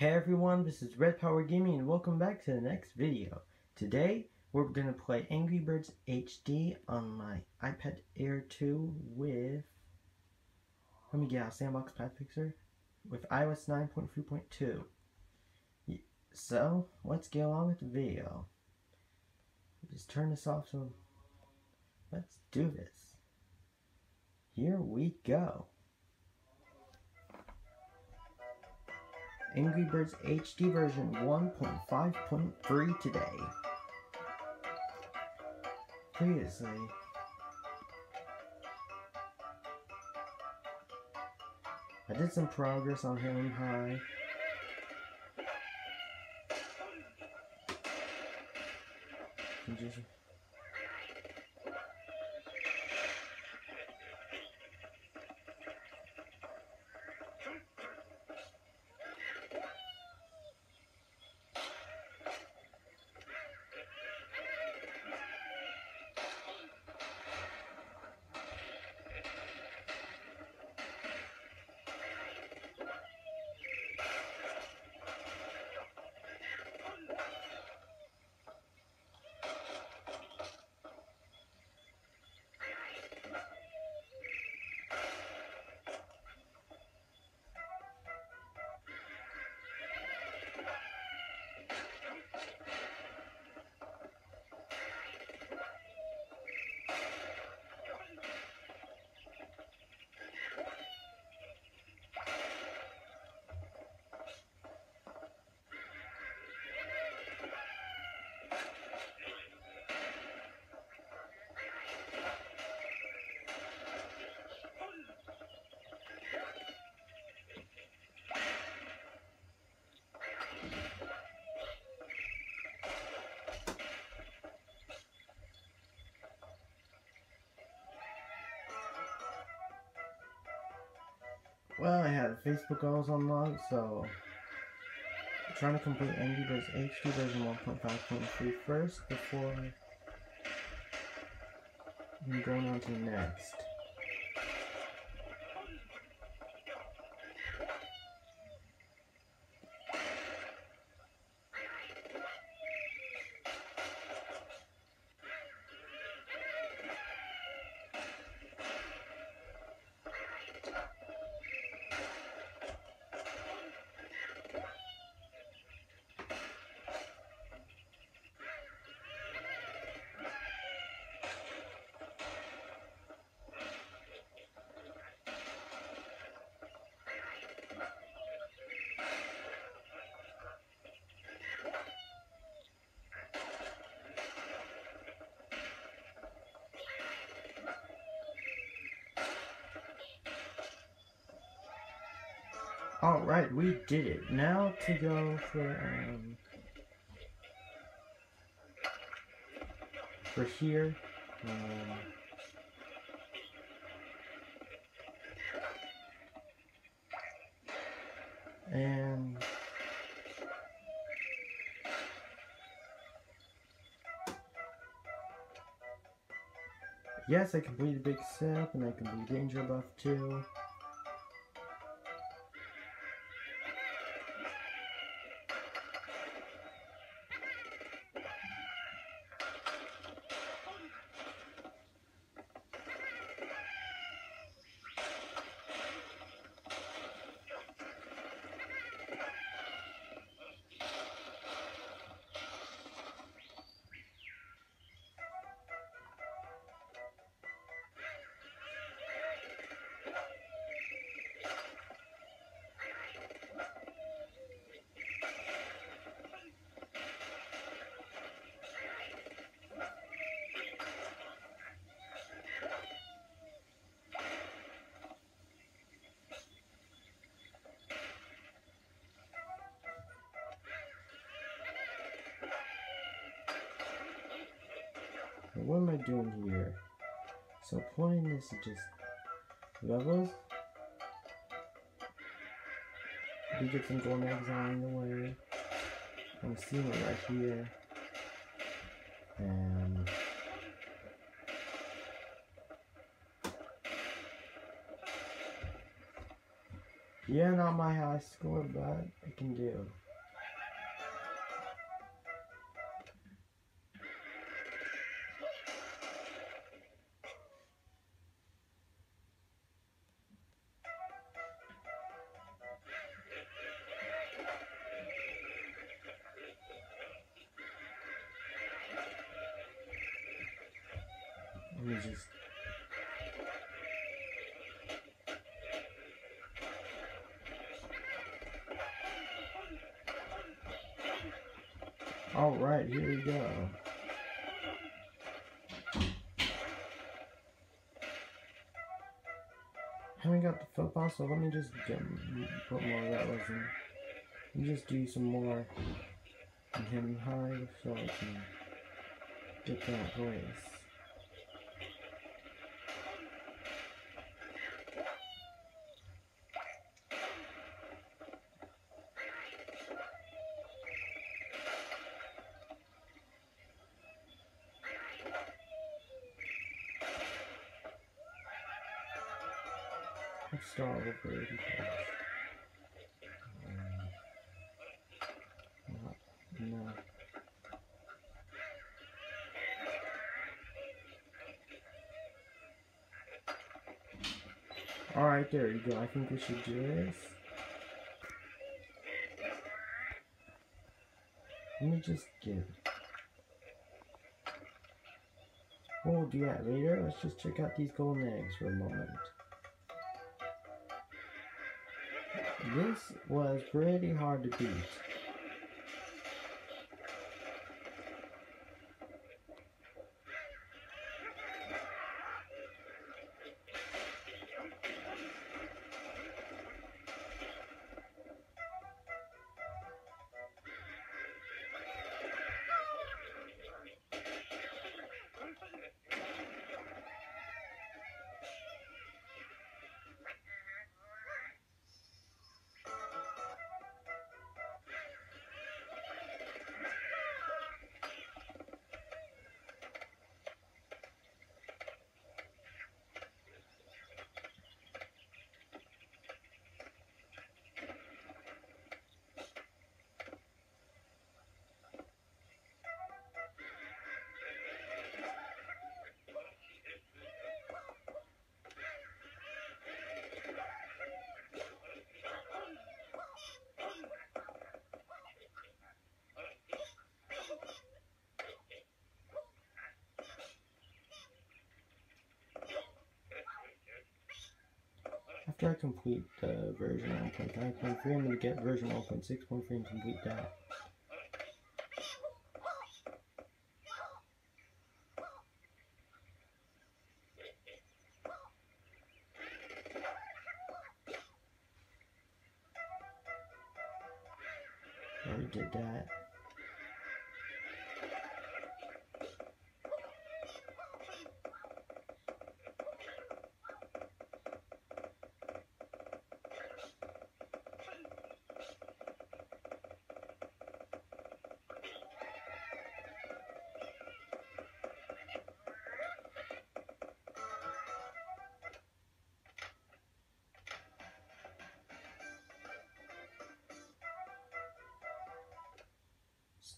Hey everyone, this is Red Power Gaming and welcome back to the next video. Today, we're going to play Angry Birds HD on my iPad Air 2 with, let me get out, Sandbox Path Fixer, with iOS 9.3.2. So, let's get along with the video. Just turn this off so, let's do this. Here we go. Angry Birds HD version 1.5.3 today. Previously, I did some progress on Hailing High. Just Well, I had Facebook always unlocked, so I'm trying to complete Angry Birds HD version 1.5.3 first before I'm going on to next. Alright, we did it. Now to go for, um, for here. Um, and yes, I completed Big Setup and I completed Danger Above too. What am I doing here? So playing this is just levels. We get some gold eggs on the way. I'm seeing it right here. And Yeah, not my high score, but I can do. Let All right, here we go. Haven't got the football, so let me just get put more rattlers in. Let me just do some more and him high so I can get that place. Let's start um, no. Alright, there you go. I think we should do this. Let me just get We'll do that later. Let's just check out these golden eggs for a moment. This was pretty hard to beat. After I complete the version 1.5.3, I'm going to get version 1.6.3 and complete that. Already did that.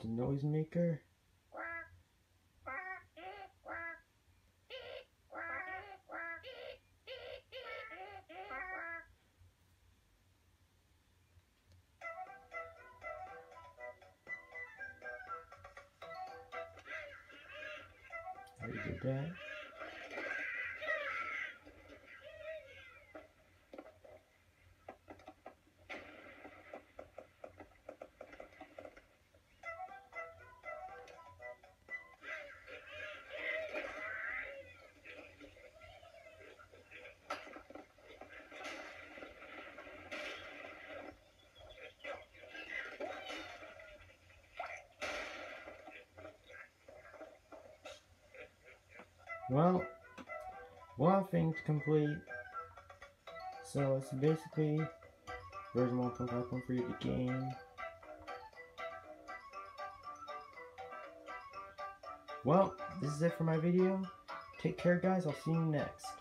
The noisemaker. Already did that. Well, one thing to complete. So it's basically version 1.5.3 of the game. Well, this is it for my video. Take care guys, I'll see you next.